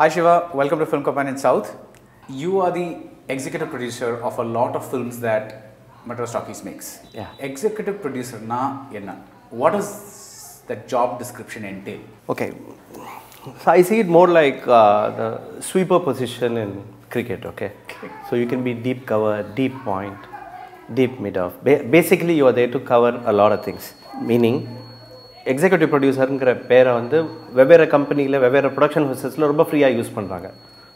Hi Shiva, welcome to Film Companion South. You are the executive producer of a lot of films that Madras Talkies makes. Yeah. Executive producer na enna? What does the job description entail? Okay, so I see it more like uh, the sweeper position in cricket. Okay, so you can be deep cover, deep point, deep mid off. Ba- basically, you are there to cover a lot of things. Meaning, executive ப்ரொடியூசருங்கிற பேரை வந்து வெவ்வேறு கம்பெனியில் வெவ்வேறு production ஹவுசஸில் ரொம்ப ஃப்ரீயாக use பண்ணுறாங்க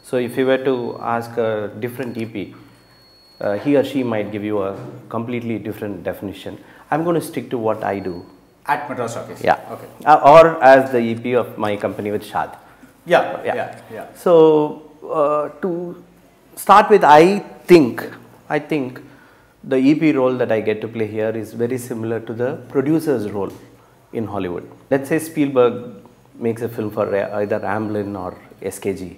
so if you where to ask a different EB he or she might give you a completely different definition. I'm going to stick to what I do. At Madras Talkies? Yeah. Okay. Uh, or as the EP of my company with Shad. Yeah, Yeah. yeah, yeah. So uh, to start with, I think I think the EP role that I get to play here is very similar to the producer's role in Hollywood. Let's say Spielberg makes a film for either Amblin or SKG.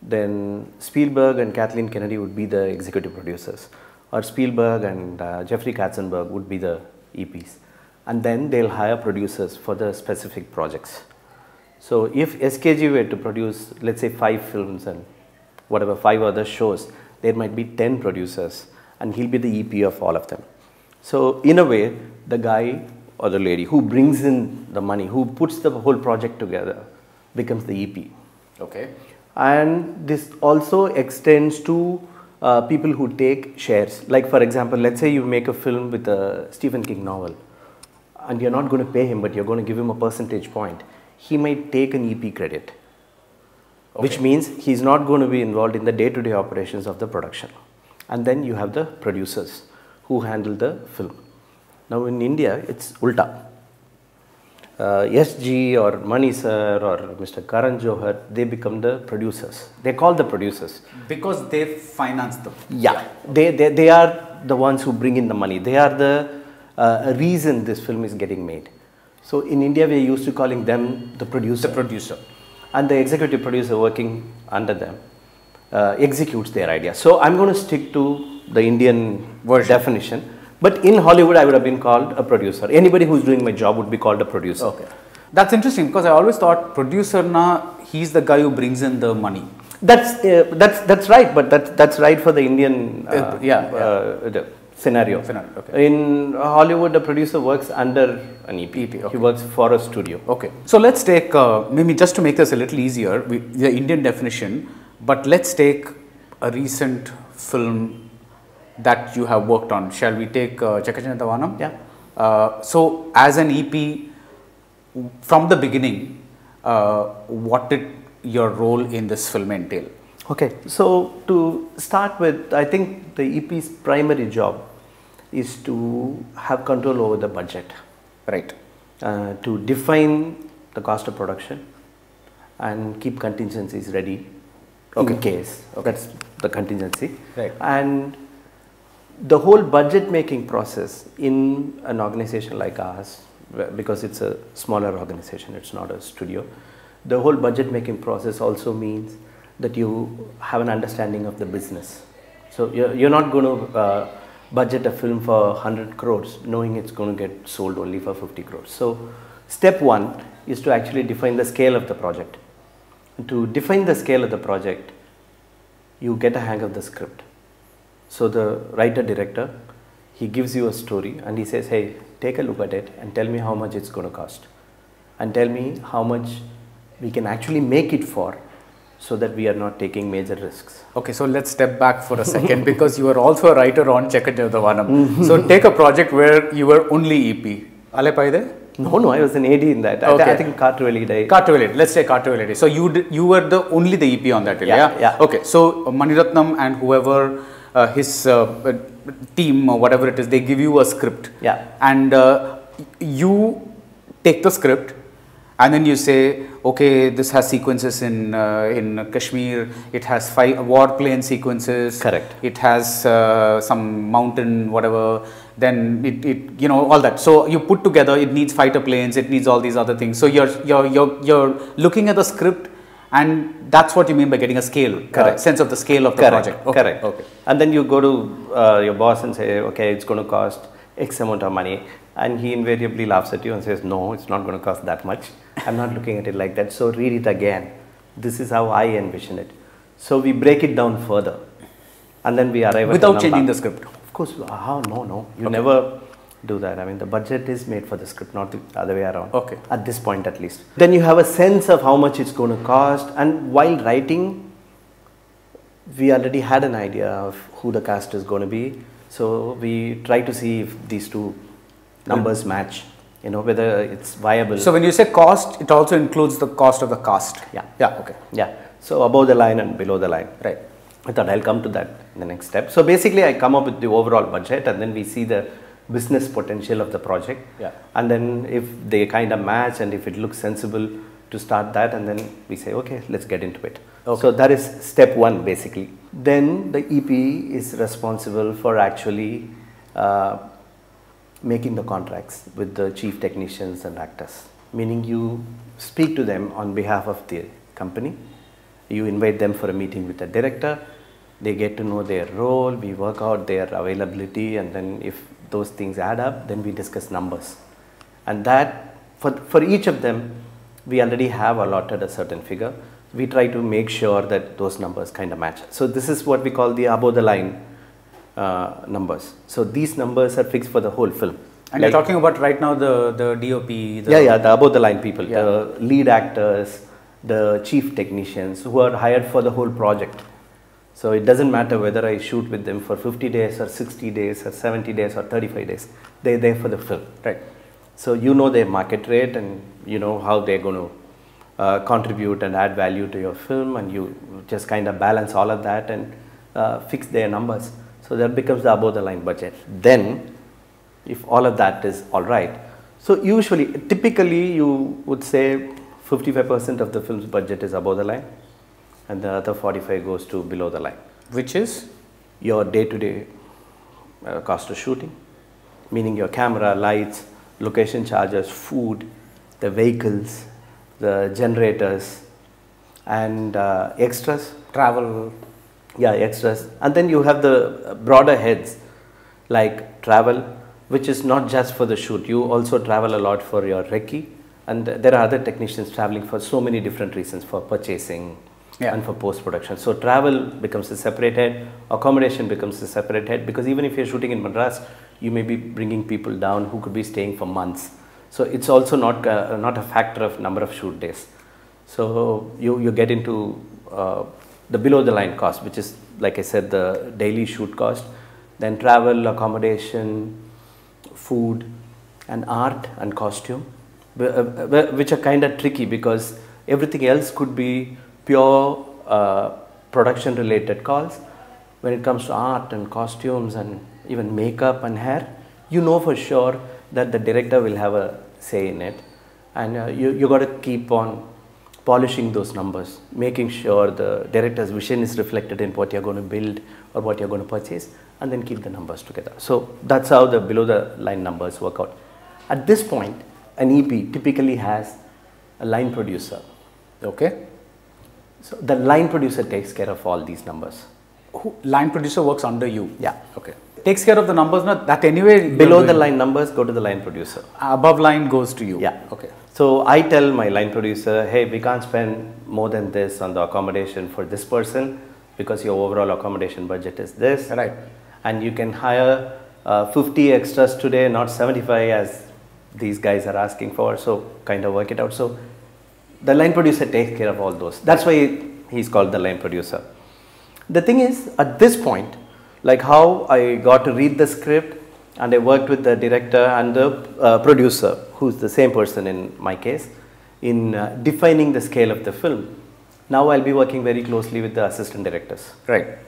Then Spielberg and Kathleen Kennedy would be the executive producers, or Spielberg and uh, Jeffrey Katzenberg would be the EPs. And then they'll hire producers for the specific projects. So if SKG were to produce, let's say, five films and whatever, five other shows, there might be 10 producers, and he'll be the EP of all of them. So, in a way, the guy or the lady who brings in the money, who puts the whole project together, becomes the EP. Okay. And this also extends to uh, people who take shares. Like, for example, let's say you make a film with a Stephen King novel, and you're not going to pay him, but you're going to give him a percentage point. He might take an EP credit, which means he's not going to be involved in the day to day operations of the production. And then you have the producers who handle the film. Now, in India, it's ulta uh, SG or Mani sir or Mr. Karan Johar, they become the producers. They call the producers. Because they finance them. Yeah, They, they, they are the ones who bring in the money. They are the uh, reason this film is getting made. So in India, we are used to calling them the producer. The producer. and the executive producer working under them uh, executes their idea. So I'm going to stick to the Indian Version. definition. But in Hollywood, I would have been called a producer. Anybody who's doing my job would be called a producer. Okay. That's interesting because I always thought producer na he's the guy who brings in the money. That's uh, that's that's right, but that's that's right for the Indian uh, Uh, yeah, yeah. uh, the scenario. Scenario, okay. In Hollywood, a producer works under an EP. EP, okay. He works for a studio. Okay. So let's take uh, maybe just to make this a little easier, we, the Indian definition. But let's take a recent film that you have worked on. Shall we take uh, Chekka Chivantha Vaanam? Yeah. Uh, so as an EP, from the beginning, uh, what did your role in this film entail? Okay, so to start with, I think the EP's primary job is to have control over the budget, Right. uh, to define the cost of production, and keep contingencies ready Okay. in case. That's the contingency. Right. And the whole budget making process in an organization like ours, because it's a smaller organization, it's not a studio, the whole budget making process also means that you have an understanding of the business. So you're, you're not going to uh, budget a film for 100 crores knowing it's going to get sold only for 50 crores. So step one is to actually define the scale of the project. To define the scale of the project, you get a hang of the script. So the writer director, he gives you a story and he says, "Hey, take a look at it and tell me how much it's going to cost, and tell me how much we can actually make it for, so that we are not taking major risks." Okay, so let's step back for a second because you are also a writer on Chekka Chivantha Vaanam. Mm-hmm. so take a project where you were only EP. Alaipayuthey? No, no, I was an AD in that. I, Okay. I think Kaatru Veliyidai. Cartwelid. Let's say Kaatru Veliyidai. So you did, you were the only the EP on that, Yeah, yeah? yeah. Okay. So Mani Ratnam and whoever his uh, uh, team or whatever it is, they give you a script. Yeah. And uh, you take the script and then you say, okay, this has sequences in uh, in Kashmir. It has five warplane sequences. Correct. It has uh, some mountain, whatever. Then it, it, you know, all that. So you put together. It needs fighter planes. It needs all these other things. So you're you're you're, you're looking at the script, and that's what you mean by getting a scale, uh, sense of the scale of the correct, project. Okay, correct. Okay. And then you go to uh, your boss and say, okay, it's going to cost X amount of money. And he invariably laughs at you and says, no, it's not going to cost that much. I'm not looking at it like that. So read it again. This is how I envision it. So we break it down further, and then we arrive Without changing the script. Of course, how? No, no. You never do that. I mean, the budget is made for the script, not the other way around. Okay. At this point, at least. Then you have a sense of how much it's going to cost, and while writing, we already had an idea of who the cast is going to be. So we try to see if these two numbers mm. match. You know whether it's viable. So when you say cost, it also includes the cost of the cast. Yeah. Yeah. Okay. Yeah. So above the line and below the line. Right. I thought I'll come to that in the next step. So basically, I come up with the overall budget, and then we see the business potential of the project. Yeah. And then if they kind of match, and if it looks sensible to start that, and then we say, okay, let's get into it. Okay. So that is step one, basically. Then the EP is responsible for actually uh, making the contracts with the chief technicians and actors. Meaning, you speak to them on behalf of the company you invite them for a meeting with the director they get to know their role we work out their availability and then if those things add up then we discuss numbers and that for, for each of them we already have allotted a certain figure we try to make sure that those numbers kind of match so this is what we call the above the line uh, numbers so these numbers are fixed for the whole film And Like- you're talking about right now the the DOP. The yeah, yeah, the above the line people, Yeah. the lead actors, the chief technicians who are hired for the whole project. So it doesn't matter whether I shoot with them for 50 days or 60 days or 70 days or 35 days. They're there for the film. Right. So you know their market rate and you know how they're going to uh, contribute and add value to your film, and you just kind of balance all of that and uh, fix their numbers. So that becomes the above the line budget. Then, if all of that is all right, so usually, typically, you would say 55% of the film's budget is above the line, and the other 45 goes to below the line Which is your day-to-day uh, cost of shooting, meaning your camera, lights, location charges, food, the vehicles, the generators, and uh, extras. travel. Yeah, extras. And then you have the broader heads like travel, which is not just for the shoot. You also travel a lot for your recce. And there are other technicians traveling for so many different reasons for purchasing Yeah. and for post production. So travel becomes a separate head, accommodation becomes a separate head because even if you're shooting in Madras, you may be bringing people down who could be staying for months. So it's also not, uh, not a factor of number of shoot days. So you, you get into uh, the below the line cost, which is like I said, the daily shoot cost, then travel, accommodation, food, and art and costume, uh, wh- which are kind of tricky because everything else could be pure uh, production related calls. When it comes to art and costumes and even makeup and hair, you know for sure that the director will have a say in it, and uh, you you got to keep on polishing those numbers, making sure the director's vision is reflected in what you're going to build or what you're going to purchase, and then keep the numbers together. So that's how the below the line numbers work out. At this point, an EP typically has a line producer. Okay. So the line producer takes care of all these numbers. Who, line producer works under you. Yeah. Okay. Takes care of the numbers. Not that anyway. Below the line numbers go to the line producer. Above line goes to you. Yeah. Okay. So I tell my line producer, hey, we can't spend more than this on the accommodation for this person because your overall accommodation budget is this. Right. And you can hire uh, 50 extras today, not 75 as these guys are asking for. So kind of work it out. So the line producer takes care of all those. That's why he's called the line producer. The thing is, at this point, like how I got to read the script and I worked with the director and the uh, producer, who's the same person in my case, in uh, defining the scale of the film. Now I'll be working very closely with the assistant directors Right.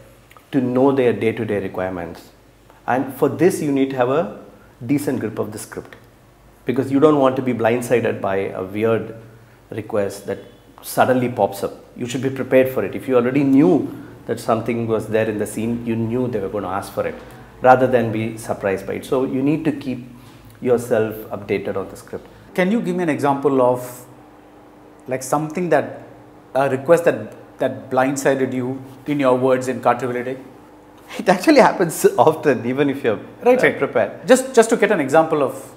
to know their day to day requirements. And for this, you need to have a decent grip of the script because you don't want to be blindsided by a weird request that suddenly pops up. You should be prepared for it. If you already knew that something was there in the scene, you knew they were going to ask for it rather than be surprised by it. So you need to keep yourself updated on the script. Can you give me an example of like something that a request that that blindsided you in your words in Kaatru Veliyidai? It actually happens often, even if you're Right, right. prepared. Just just to get an example of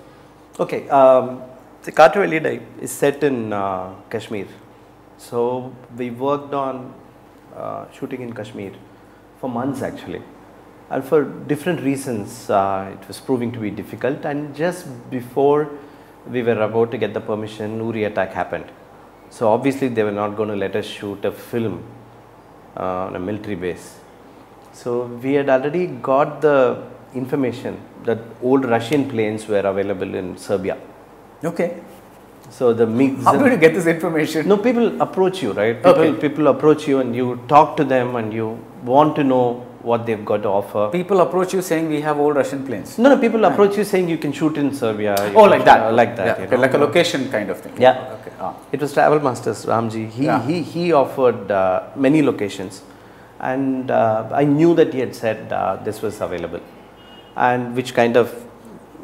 Okay, um, the Kaatru Veliyidai is set in uh, Kashmir, So we worked on uh, shooting in Kashmir for months actually. And for different reasons, uh, it was proving to be difficult. And just before we were about to get the permission, Uri attack happened. So obviously they were not going to let us shoot a film uh, on a military base. So we had already got the information that old Russian planes were available in Serbia. Okay. So the MiGs. How did you get this information? No, people approach you, right? People, Okay. people approach you and you talk to them and you want to know what they've got to offer. People approach you saying we have old Russian planes. No, no, people approach you saying you can shoot in Serbia. you Oh, like that. uh, like that. Yeah, you okay, know. like a location kind of thing. Yeah. Okay. Ah. It was Travel Masters, Ramji. He, Yeah. he, he offered uh, many locations. And uh, I knew that he had said uh, this was available. And which kind of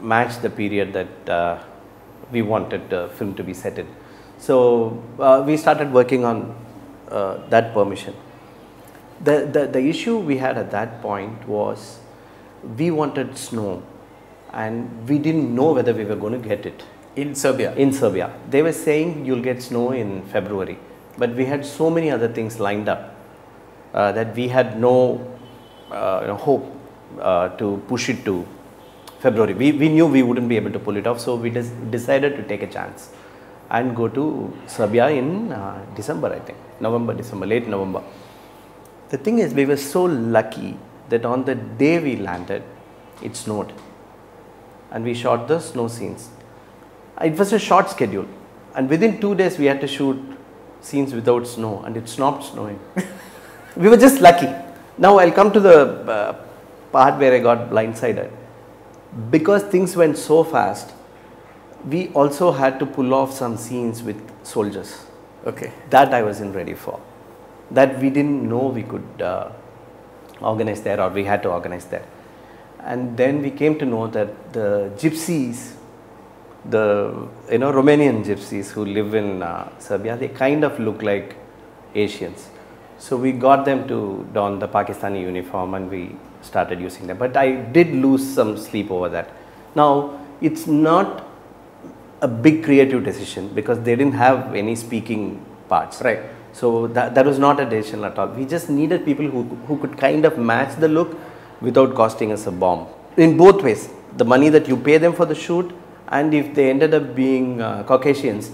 matched the period that uh, we wanted the film to be set in. So uh, we started working on uh, that permission. The, the, the issue we had at that point was we wanted snow and we didn't know whether we were going to get it In Serbia. in Serbia. They were saying you'll get snow in February, but we had so many other things lined up uh, that we had no uh, you know, hope uh, to push it to February. We, we knew we wouldn't be able to pull it off, so we decided to take a chance and go to Serbia in uh, December, I think, November, December, late November. The thing is, we were so lucky that on the day we landed, it snowed and we shot the snow scenes. It was a short schedule, and within two days we had to shoot scenes without snow, and it stopped snowing. we were just lucky. Now I'll come to the uh, part where I got blindsided. Because things went so fast, we also had to pull off some scenes with soldiers. Okay. That I wasn't ready for. That we didn't know we could uh, organize there or we had to organize there. And then we came to know that the gypsies, the you know Romanian gypsies who live in uh, Serbia, they kind of look like Asians. So we got them to don the Pakistani uniform and we started using them. But I did lose some sleep over that. Now it's not a big creative decision because they didn't have any speaking parts. Right. So that, that was not a decision at all. We just needed people who, who could kind of match the look without costing us a bomb. In both ways, the money that you pay them for the shoot, and if they ended up being uh, Caucasians,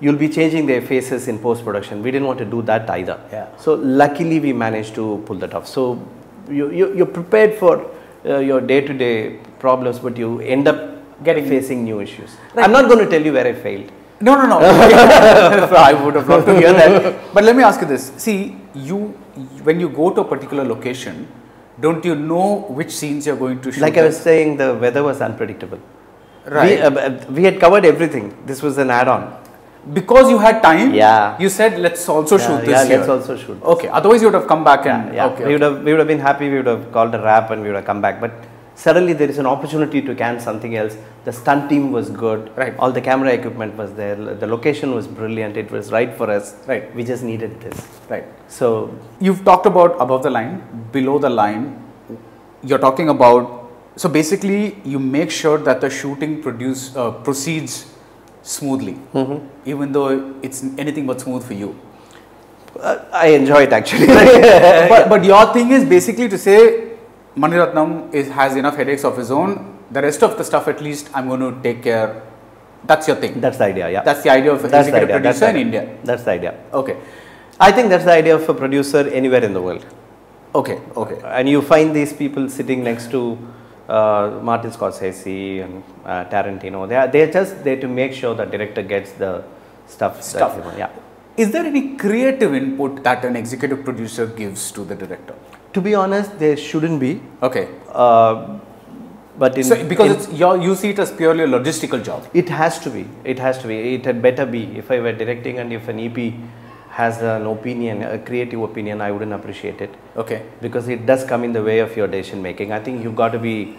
you'll be changing their faces in post production. We didn't want to do that either. Yeah. So luckily, we managed to pull that off. So you, you, you're prepared for uh, your day to day problems, but you end up getting facing new issues. I'm not going to tell you where I failed. No, no, no. I would have loved to hear that. But let me ask you this. See, you when you go to a particular location, don't you know which scenes you're going to shoot? Like I at? was saying, the weather was unpredictable. Right. We, uh, we had covered everything. This was an add-on. Because you had time. Yeah. You said let's also Yeah, shoot this yeah, here. let's also shoot. Okay. Otherwise, you would have come back and Yeah, okay. we would have we would have been happy. We would have called a wrap and we would have come back. But suddenly there is an opportunity to can something else. The stunt team was good. Right. All the camera equipment was there. The location was brilliant. It was right for us. Right. We just needed this. Right. So You've talked about above the line, below the line. You're talking about so basically you make sure that the shooting produce uh, proceeds smoothly, Mm-hmm. even though it's anything but smooth for you. uh, I enjoy it actually. but, but your thing is basically to say Mani Ratnam is, has enough headaches of his own. The rest of the stuff, at least, I'm going to take care. That's your thing. that's the idea. Yeah. That's the idea of That's executive idea. Producer in. India. That's the idea. Okay. I think that's the idea of a producer anywhere in the world. Okay. Okay. And you find these people sitting next to uh, Martin Scorsese and uh, Tarantino. They are they are just there to make sure the director gets the stuff. that Stuff. they. Yeah. Is there any creative input that an executive producer gives to the director? To be honest, there shouldn't be. Okay. Uh, but in, So because in- it's your, you see it as purely a logistical job. it has to be. It has to be. It had better be. If I were directing and if an EP has an opinion, a creative opinion, I wouldn't appreciate it. Okay. because it does come in the way of your decision making. I think you've got to be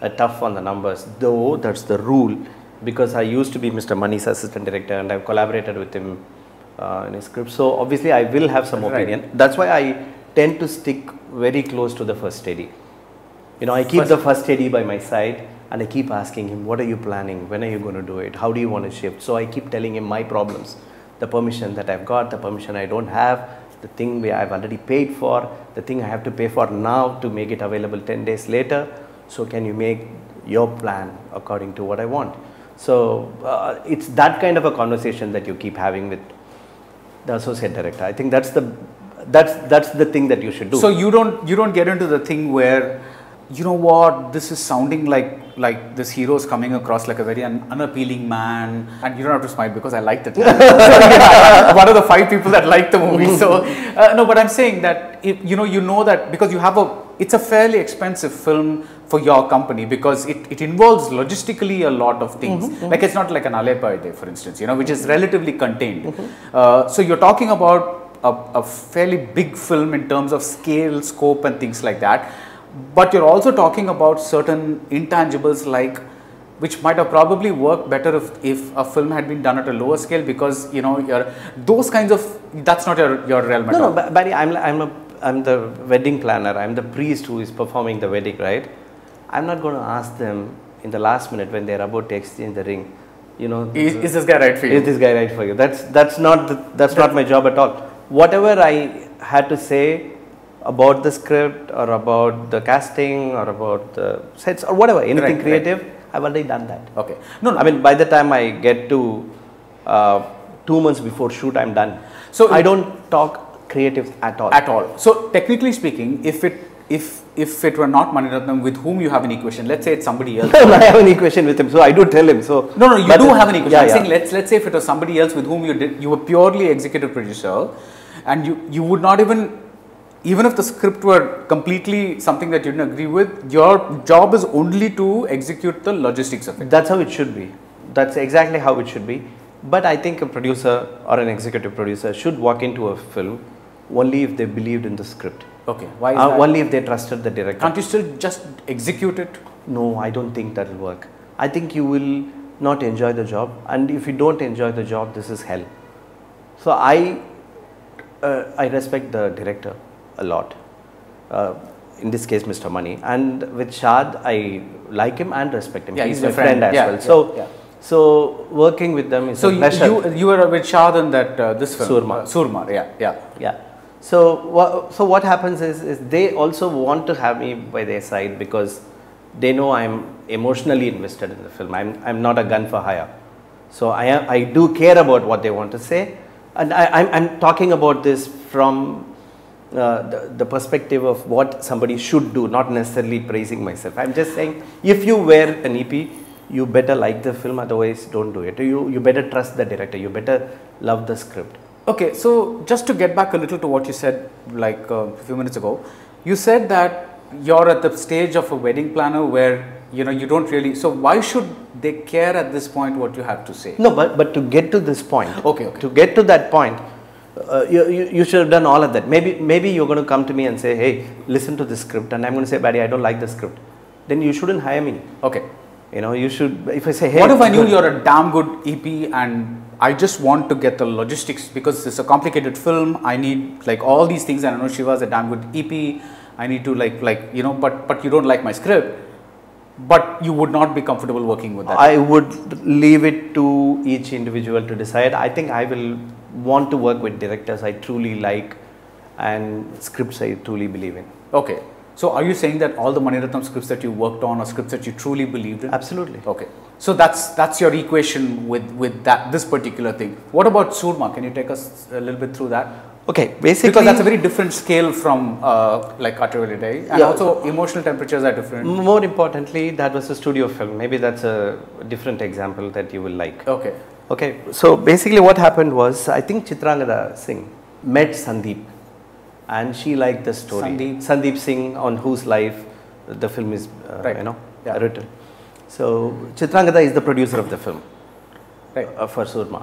uh, tough on the numbers, though that's the rule. Because I used to be Mr. Mani's assistant director and I've collaborated with him uh, in his script. So obviously, I will have some Right. opinion. That's why I tend to stick very close to the first AD. You know, I keep First- the first AD by my side and I keep asking him, What are you planning? When are you going to do it? How do you want to shift? So I keep telling him my problems. The permission that I've got, the permission I don't have, the thing I've already paid for, the thing I have to pay for now to make it available 10 days later. So can you make your plan according to what I want? So uh, it's that kind of a conversation that you keep having with the associate director. I think that's the that's that's the thing that you should do. So you don't you don't get into the thing where you know what this is sounding like like this hero is coming across like a very un- unappealing man and you don't have to smile because I liked it. One of the five people that liked the movie. So uh, no, but I'm saying that if, you know you know that because you have a it's a fairly expensive film for your company because it, it involves logistically a lot of things. Like it's not like an Alaipayuthey, for instance, you know, which is relatively contained. Uh, so you're talking about a, a fairly big film in terms of scale, scope, and things like that. But you're also talking about certain intangibles like which might have probably worked better if, if a film had been done at a lower scale because you know you're, those kinds of that's not your, your realm at No, all. no, Ba- Barry, I'm, I'm, a, I'm the wedding planner. I'm the priest who is performing the wedding, right? I'm not going to ask them in the last minute when they're about to exchange the ring, you know, Is, is this guy right for you? is this guy right for you? That's, that's, not, the, that's not my job at all. Whatever I had to say about the script or about the casting or about the sets or whatever, anything Right, right. creative, I've already done that. okay. No, no. I mean, by the time I get to uh, two months before shoot, I'm done. So I don't talk creative at all. at all. So technically speaking, if it if if it were not Mani Ratnam with whom you have an equation, let's say it's somebody else. I have an equation with him, so I do tell him. So No, no, you do have an equation. Yeah, I'm yeah. saying let's let's say if it was somebody else with whom you did you were purely executive producer, and you you would not even even if the script were completely something that you didn't agree with, your job is only to execute the logistics of it. That's how it should be. That's exactly how it should be. But I think a producer or an executive producer should walk into a film only if they believed in the script. Okay, why is Uh, only if they trusted the director. Can't you still just execute it? No, I don't think that will work. I think you will not enjoy the job, and if you don't enjoy the job, this is hell. So I, uh, I respect the director a lot. Uh, in this case, Mr. Mani, and with Shad, I like him and respect him. Yeah, he's, he's my friend, friend. as Yeah, well. yeah, So, yeah. so working with them is So a you, pleasure. you you were with Shad in that uh, this film Soorma. Uh, Soorma, yeah, yeah. Yeah. So, wha- so what happens is, is they also want to have me by their side because they know I'm emotionally invested in the film. I'm, I'm not a gun for hire. So I, am, I do care about what they want to say. And I, I'm, I'm talking about this from uh, the, the perspective of what somebody should do, not necessarily praising myself. I'm just saying, if you wear an EP, you better like the film, otherwise don't do it. You, you better trust the director, you better love the script. Okay, so just to get back a little to what you said like uh, a few minutes ago, you said that you're at the stage of a wedding planner where you know you don't really. So why should they care at this point what you have to say? No, but, but to get to this point, Okay, okay. to get to that point, uh, you, you, you should have done all of that. Maybe, maybe you're going to come to me and say, hey, listen to this script. And I'm going to say, buddy, I don't like the script. Then you shouldn't hire me. Okay. You know, you should, if I say, hey. what if I knew you're a damn good EP and I just want to get the logistics because it's a complicated film. I need like all these things, and I know Shiva's a damn good EP. I need to like like you know, but but you don't like my script. But you would not be comfortable working with that. I would leave it to each individual to decide. I think I will want to work with directors I truly like and scripts I truly believe in. Okay. So are you saying that all the Mani Ratnam scripts that you worked on are scripts that you truly believed in? Absolutely. Okay. So that's that's your equation with with that this particular thing. What about Soorma? Can you take us a little bit through that? Okay, basically. Because that's a very different scale from uh, like Kaatru Veliyidai, and Yeah. also emotional temperatures are different. More importantly, that was a studio film. Maybe that's a different example that you will like. Okay. Okay, so basically what happened was, I think Chitrangada Singh met Sandeep and she liked the story. Sandeep. Sandeep Singh, on whose life the film is, uh, Right. you know, Yeah. written. So Chitrangada is the producer of the film Right. uh, for Soorma.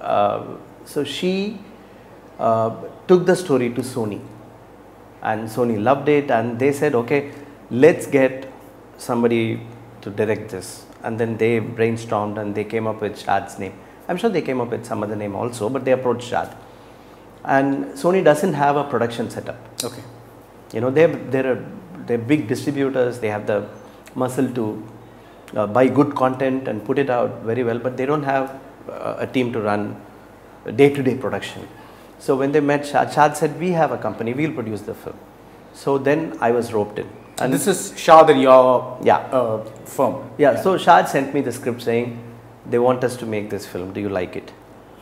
Uh, so she uh, took the story to Sony and Sony loved it and they said, okay, let's get somebody to direct this. And then they brainstormed and they came up with Shad's name. I'm sure they came up with some other name also, but they approached Shad. And Sony doesn't have a production setup. Okay. You know, they're, they're, a, they're big distributors, they have the muscle to uh, buy good content and put it out very well, but they don't have uh, a team to run day-to-day production. So when they met Shad, Shad said, "We have a company. We'll produce the film." So then I was roped in. And this is Shad and your Yeah. uh, firm. Yeah, so Shad sent me the script saying they want us to make this film. Do you like it?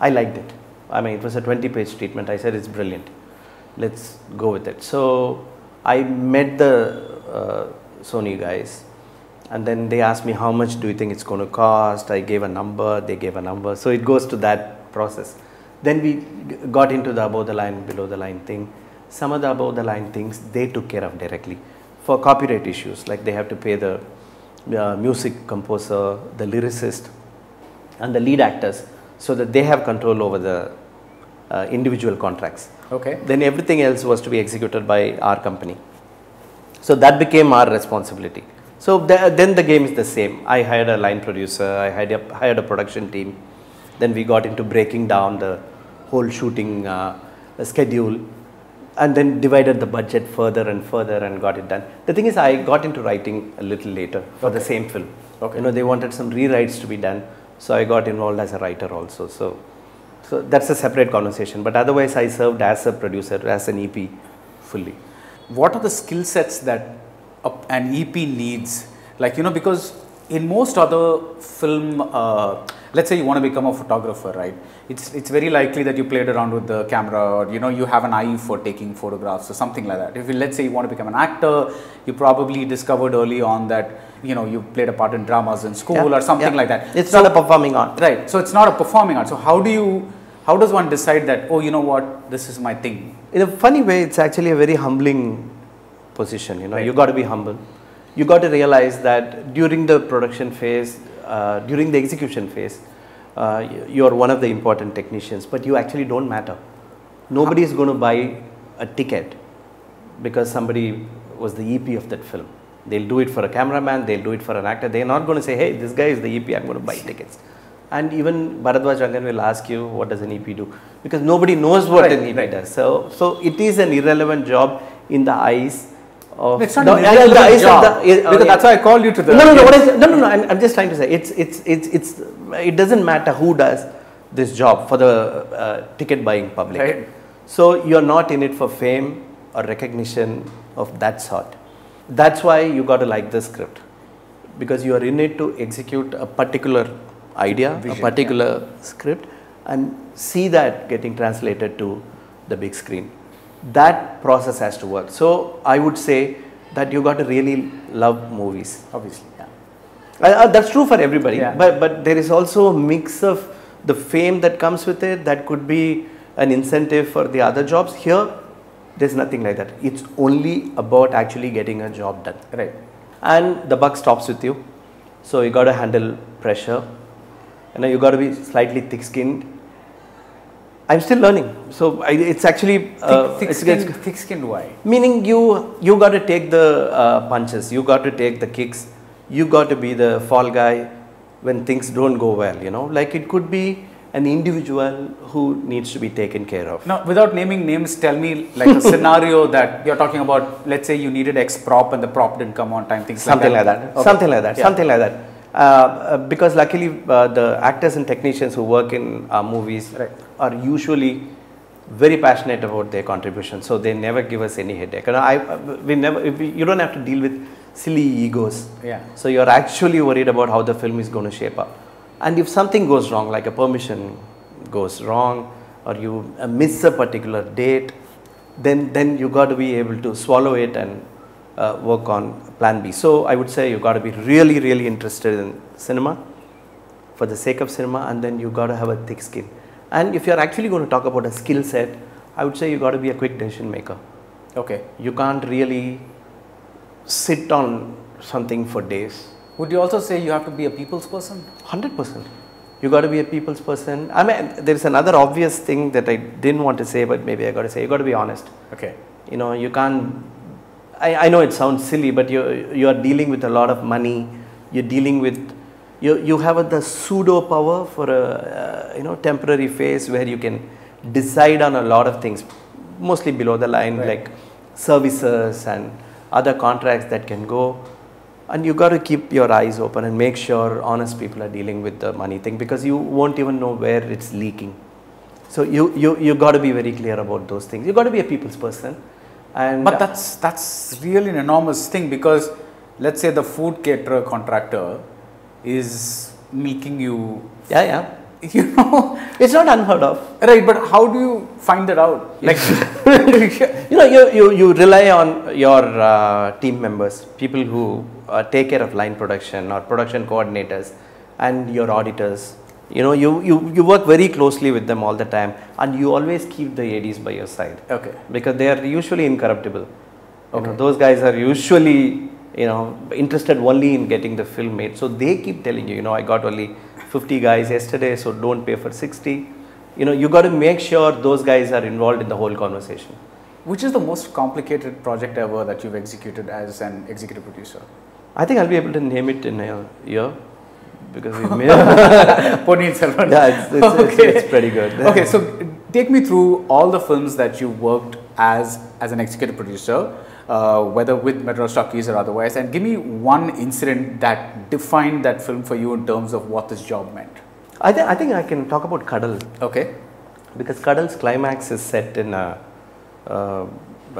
I liked it. I mean, it was a 20 page treatment. I said it's brilliant. Let's go with it. So I met the uh, Sony guys and then they asked me how much do you think it's going to cost. I gave a number, they gave a number. So it goes to that process. Then we g- got into the above the line, below the line thing. Some of the above the line things they took care of directly for copyright issues, like they have to pay the uh, music composer, the lyricist, and the lead actors so that they have control over the uh, individual contracts. Okay. Then everything else was to be executed by our company. So that became our responsibility. So the, then the game is the same. I hired a line producer, I hired a, hired a production team. Then we got into breaking down the whole shooting uh, schedule and then divided the budget further and further and got it done. The thing is, I got into writing a little later for the same film. Okay. You know, they wanted some rewrites to be done, so I got involved as a writer also. So, so that's a separate conversation. But otherwise, I served as a producer, as an EP, fully. what are the skill sets that a, an EP needs? Like, you know, because in most other film, uh, let's say you want to become a photographer, right? It's, it's very likely that you played around with the camera or, you know, you have an eye for taking photographs or something like that. If you, let's say you want to become an actor, you probably discovered early on that, you know, you played a part in dramas in school Yeah, or something yeah. like that. It's So- not a performing art. Right. So it's not a performing art. So how do you, how does one decide that, oh, you know what, this is my thing? In a funny way, it's actually a very humbling position. You know, Right. you got to be humble. You got to realize that during the production phase, during the execution phase, uh, you are one of the important technicians, but you actually don't matter. Nobody is going to buy a ticket because somebody was the EP of that film. They'll do it for a cameraman, they'll do it for an actor. They're not going to say, hey, this guy is the EP, I'm going to buy tickets. And even Baradwaj Rangan will ask you, what does an EP do? Because nobody knows what Right, an EP right. does. So, so it is an irrelevant job in the eyes of. It's not No, an in the irrelevant eyes of job. the- uh, because that's why I called you to the. no, no, no. What is, no, no, no. I'm, I'm just trying to say it's, it's, it's, it's, it doesn't matter who does this job for the uh, ticket buying public. Right. So you're not in it for fame or recognition of that sort. That's why you got to like the script because you are in it to execute a particular idea, Vision, a particular script, and see that getting translated to the big screen. That process has to work. So I would say that you got to really love movies. Obviously, yeah. Uh, uh, that's true for everybody, Yeah. but but there is also a mix of the fame that comes with it. That could be an incentive for the other jobs. Here, there's nothing like that. It's only about actually getting a job done, Right. and the buck stops with you. So you got to handle pressure, and you got to be slightly thick-skinned. I'm still learning, so I, it's actually uh, thick, thick, it's- skin, it's- thick skinned why? Meaning you you got to take the uh, punches, you got to take the kicks, you got to be the fall guy when things don't go well. You know, like it could be an individual who needs to be taken care of. Now, without naming names, tell me like a scenario that you're talking about. Let's say you needed X prop and the prop didn't come on time. Things something like like that. that. Okay. Something like that. Yeah. Something like that. Uh, uh, because luckily, uh, the actors and technicians who work in uh, movies Right. are usually very passionate about their contribution, so they never give us any headache. And I, we never. We, you don't have to deal with silly egos. Yeah. So you're actually worried about how the film is going to shape up. And if something goes wrong, like a permission goes wrong, or you miss a particular date, then then you got to be able to swallow it and uh, work on plan B. So I would say you've got to be really really interested in cinema for the sake of cinema, and then you've got to have a thick skin. And if you're actually going to talk about a skill set, I would say you've got to be a quick decision maker. Okay. You can't really sit on something for days. Would you also say you have to be a people's person? Hundred percent. You got to be a people's person. I mean, there is another obvious thing that I didn't want to say, but maybe I got to say. You got to be honest. Okay. You know, you can't. I, I know it sounds silly, but you you are dealing with a lot of money. You're dealing with. You you have the pseudo power for a uh, you know temporary phase where you can decide on a lot of things, mostly below the line Right. like services and other contracts that can go and you got to keep your eyes open and make sure honest people are dealing with the money thing because you won't even know where it's leaking So you you you got to be very clear about those things. You got to be a people's person, and But that's that's really an enormous thing because let's say the food caterer contractor is milking you, yeah yeah. you know, It's not unheard of. right? But how do you find that out? Like, You know, you, you, you rely on your uh, team members, people who uh, take care of line production or production coordinators and your auditors. You know, you, you, you work very closely with them all the time and you always keep the ADs by your side okay, because they are usually incorruptible. You know, Okay. those guys are usually, you know, interested only in getting the film made. So they keep telling you, you know, I got only 50 guys yesterday, so don't pay for 60. You know, you got to make sure those guys are involved in the whole conversation. which is the most complicated project ever that you've executed as an executive producer? I think I'll be able to name it in a year because we made Ponniyin Selvan. yeah, it's, it's, it's, it's pretty good. okay, so take me through all the films that you worked as as an executive producer, uh, whether with Madras Talkies or otherwise, and give me one incident that defined that film for you in terms of what this job meant. I think I think I can talk about Kadal Okay. because Kadal's climax is set in a uh,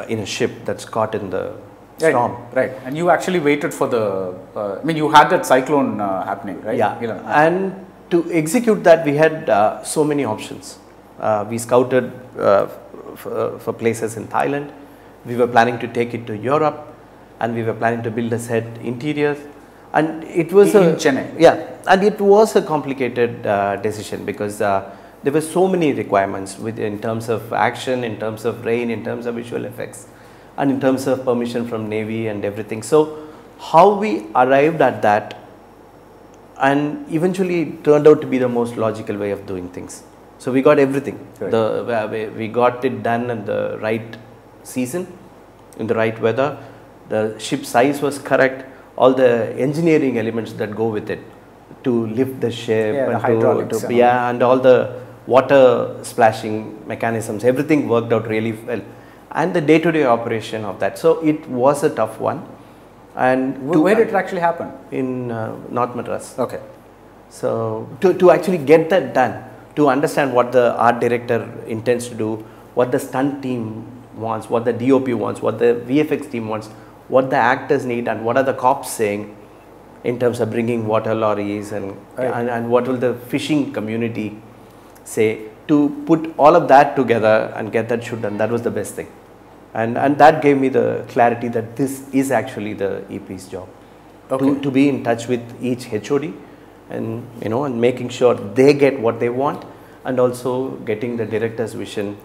in a ship that's caught in the Right, storm. right, and you actually waited for the. Uh, I mean, you had that cyclone uh, happening, right? Yeah, and to execute that, we had uh, so many options. Uh, we scouted uh, f- uh, for places in Thailand. We were planning to take it to Europe, and we were planning to build a set interiors. And it was In- a in Chennai? Yeah, and it was a complicated uh, decision because uh, there were so many requirements with in terms of action, in terms of rain, in terms of visual effects, and in terms of permission from Navy and everything. So, how we arrived at that and eventually it turned out to be the most logical way of doing things. So we got everything. Right. The we- got it done in the right season, in the right weather. The ship size was correct. All the engineering elements that go with it to lift the ship Yeah, and hydraulics to, to yeah, and all the water splashing mechanisms. Everything worked out really well, and the day-to-day operation of that. So it was a tough one. And to- where did it actually happen? in uh, North Madras. Okay. So to, to actually get that done, to understand what the art director intends to do, what the stunt team wants, what the DOP wants, what the VFX team wants, what the actors need, and what are the cops saying in terms of bringing water lorries and, Right. and, and what will the fishing community say to put all of that together and get that shoot done. That was the best thing. And, and that gave me the clarity that this is actually the EP's job Okay. to, to be in touch with each HOD and you know and making sure they get what they want and also getting the director's vision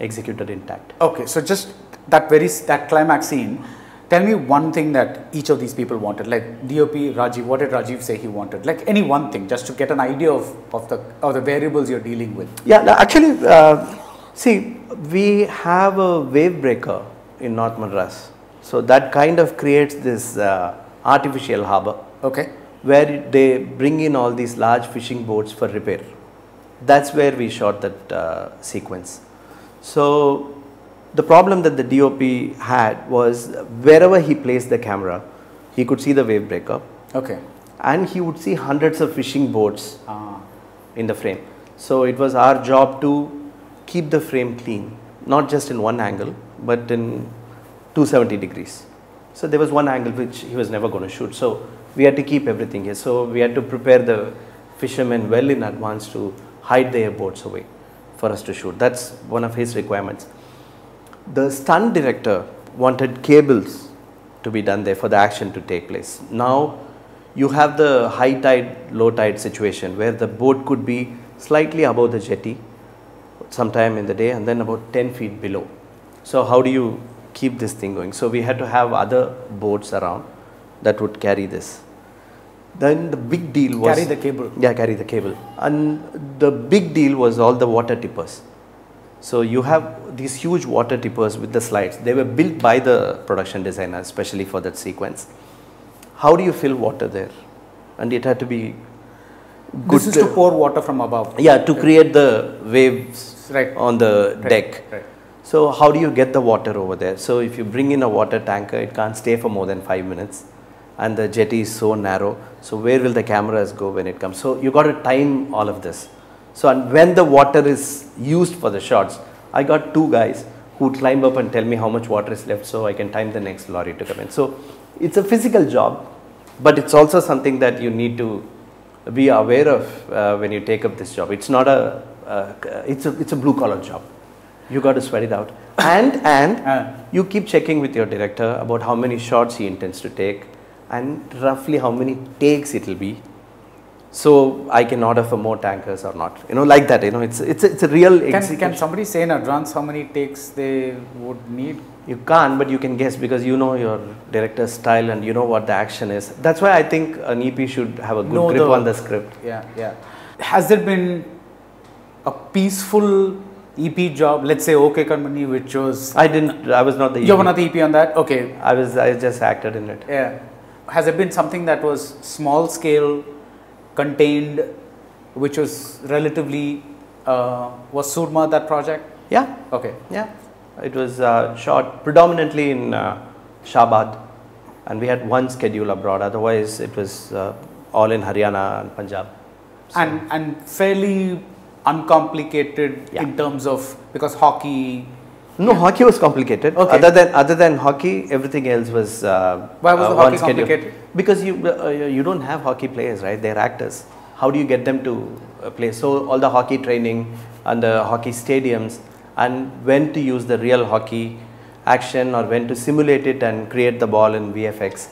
executed intact. Okay, so just that very that climax scene. Tell me one thing that each of these people wanted. Like DOP Rajiv, what did Rajiv say he wanted? Like any one thing, just to get an idea of, of the of the variables you're dealing with. Yeah, actually, uh, see, we have a wave breaker in North Madras, so that kind of creates this uh, artificial harbor Okay. where they bring in all these large fishing boats for repair. That's where we shot that uh, sequence. So the problem that the DOP had was wherever he placed the camera, he could see the wave breaker Okay. and he would see hundreds of fishing boats Ah. in the frame. So it was our job to keep the frame clean, not just in one angle, but in 270 degrees. So there was one angle which he was never going to shoot. So we had to keep everything here. So we had to prepare the fishermen well in advance to hide their boats away for us to shoot. That's one of his requirements. The stunt director wanted cables to be done there for the action to take place. Now you have the high tide, low tide situation where the boat could be slightly above the jetty sometime in the day and then about 10 feet below. So, how do you keep this thing going? So, we had to have other boats around that would carry this. Then the big deal was Carry the cable. yeah, carry the cable. And the big deal was all the water tippers. So you have these huge water tippers with the slides. They were built by the production designer, especially for that sequence. How do you fill water there? And it had to be good. This is to pour water from above. yeah, to create the waves Right. on the Right, deck. Right. So how do you get the water over there? So if you bring in a water tanker, it can't stay for more than five minutes, and the jetty is so narrow. So where will the cameras go when it comes? So you got to time all of this. So and when the water is used for the shots, I got two guys who climb up and tell me how much water is left so I can time the next lorry to come in. So it's a physical job, but it's also something that you need to be aware of uh, when you take up this job. It's not a, uh, it's a, it's a blue collar job. You got to sweat it out. And, and Uh. you keep checking with your director about how many shots he intends to take and roughly how many takes it will be. So I can order for more tankers or not. You know, like that. You know, it's it's it's a real. Can, execution. can somebody say in advance how many takes they would need? You can't, but you can guess because you know your director's style and you know what the action is. That's why I think an EP should have a good Know grip the- on the script. Yeah, yeah. Has there been a peaceful EP job? Let's say OK Kanmani, which was I didn't. I was not the. you were EP. not the EP on that. Okay, I was. I just acted in it. yeah. Has it been something that was small scale, contained, which was relatively uh, was Soorma that project? Yeah. Okay. Yeah, it was uh, shot predominantly in uh, Shahabad, and we had one schedule abroad. Otherwise, it was uh, all in Haryana and Punjab. So- and and fairly uncomplicated Yeah. in terms of because hockey. no, hockey was complicated. Okay. Other than other than hockey, everything else was. Uh, Why was uh, hockey schedule. complicated? Because you uh, you don't have hockey players, right? They're actors. How do you get them to uh, play? So all the hockey training and the hockey stadiums, and when to use the real hockey action or when to simulate it and create the ball in VFX.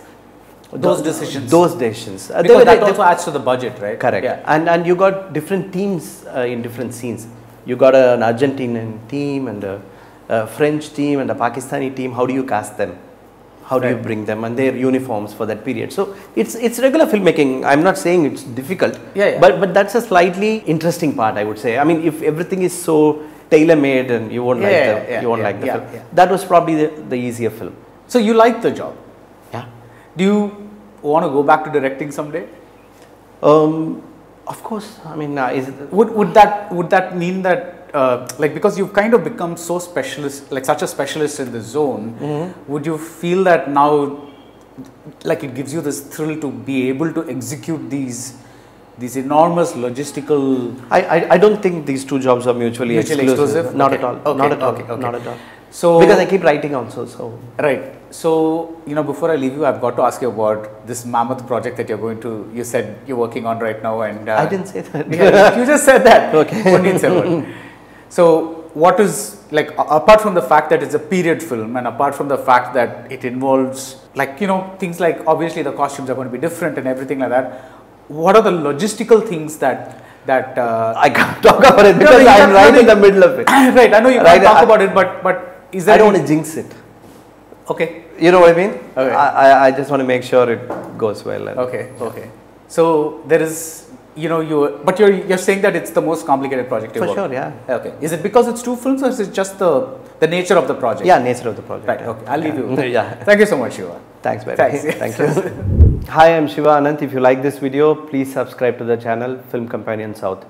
Those decisions. Those decisions. Uh, they Because were- that also adds to the budget, right? Correct. Yeah. And and you got different teams uh, in different scenes. You got an Argentinian team and a, a French team and a Pakistani team. How do you cast them? How do you bring them and their uniforms for that period? So it's it's regular filmmaking. I'm not saying it's difficult. Yeah, yeah. But but that's a slightly interesting part, I would say. I mean, if everything is so tailor made and you won't like Yeah, the yeah, you won't yeah, like the yeah, film. yeah. That was probably the, the easier film. So you like the job. Do you want to go back to directing someday? Um, of course. I mean, uh, is it, Would would that would that mean that uh, like because you've kind of become so specialist, like such a specialist in the zone, Mm-hmm. would you feel that now, like it gives you this thrill to be able to execute these these enormous logistical I, I, I don't think these two jobs are mutually, Mutually exclusive. exclusive? Not Okay. at all. Okay, Not at all. okay, okay. Not at all. So because I keep writing also. So Right. So, you know, before I leave you, I've got to ask you about this mammoth project that you're going to, you said you're working on right now. And uh, I didn't say that. Yeah, you just said that. Okay. So, what is, like, apart from the fact that it's a period film and apart from the fact that it involves, like, you know, things like obviously the costumes are going to be different and everything like that, what are the logistical things that, that, uh, I can't talk about it because no, I'm right in the middle of it. right, I know you can't talk I- about it, but, but is there I don't any- want to jinx it. Okay. You know what I mean? Okay. I, I, I just want to make sure it goes well. and- Okay, okay. So there is, you know, you, but you're you're saying that it's the most complicated project For sure, yeah. Okay. Is it because it's two films, or is it just the the nature of the project? Yeah, nature of the project. Right. Okay. I'll leave you. yeah. Thank you so much, Shiva. Thanks, buddy. Thanks. Thank you. Hi, I'm Shiva Ananth. If you like this video, please subscribe to the channel Film Companion South.